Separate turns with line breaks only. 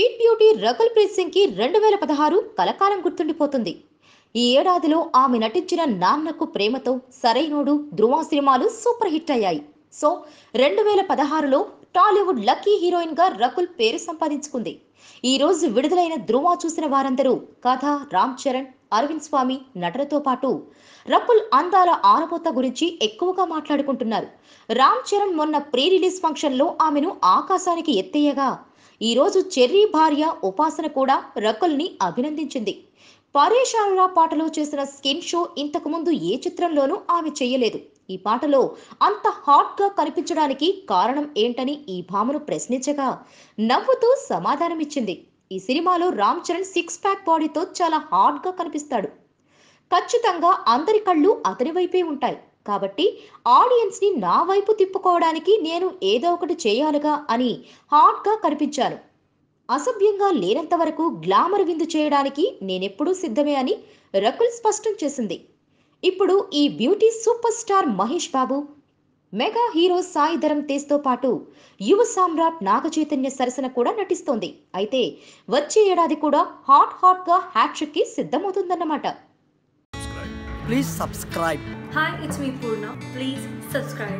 Sweet beauty Rakul Preet సింగ్కి రెండు వేల పదహారు కలకాలం గుర్తుండిపోతుంది. ఈ ఏడాదిలో ఆమె నటించిన నాన్నకు ప్రేమతో సరైనోడు ధృవ సినిమాలు సూపర్ హిట్ అయ్యాయి. సో రెండు వేల పదహారులో టాలీవుడ్ లక్కీ హీరోయిన్గా రకుల్ పేరు సంపాదించుకుంది. ఈ రోజు విడుదలైన ధృవ చూసిన వారందరూ కథ రామ్ చరణ్ అరవింద్ స్వామి నటనతో పాటు రకుల్ అందాల ఆరబోత గురించి ఎక్కువగా మాట్లాడుకుంటున్నారు. రామ్ చరణ్ మొన్న ప్రీ రిలీజ్ ఫంక్షన్లో ఆమెను ఆకాశానికి ఎత్తేయగా ఈ రోజు చెర్రీ భార్య ఉపాసన కూడా రకుల్ని అభినందించింది. పరేషానురా పాటలో చేసిన స్కిన్ షో ఇంతకు ముందు ఏ చిత్రంలోనూ ఆమె చేయలేదు. ఈ పాటలో అంత హాట్గా కనిపించడానికి కారణం ఏంటని ఈ భామను ప్రశ్నించగా నవ్వుతూ సమాధానమిచ్చింది. ఈ సినిమాలో రామ్ చరణ్ సిక్స్ ప్యాక్ బాడీతో చాలా హాట్గా కనిపిస్తాడు. ఖచ్చితంగా అందరి కళ్ళు అతని వైపే ఉంటాయి. కాబట్టి ఆడియన్స్ని నా వైపు తిప్పుకోవడానికి నేను ఏదో ఒకటి చేయాలిగా అని హాట్గా కనిపించాను. అసభ్యంగా లేనంత వరకు గ్లామర్ విందు చేయడానికి నేనెప్పుడూ సిద్ధమే అని రకుల్ స్పష్టం చేసింది. ఇప్పుడు ఈ beauty super star Mahesh Babu mega hero Sai Dharam తేజ్తో పాటు యువ సామ్రాట్ నాగచైతన్య సరసన కూడా నటిస్తోంది. అయితే వచ్చే ఏడాది కూడా హాట్ హాట్గా హ్యాట్రిక్కి సిద్ధమవుతుందన్నమాట.
Please subscribe
Hi, it's me Purna. Please subscribe.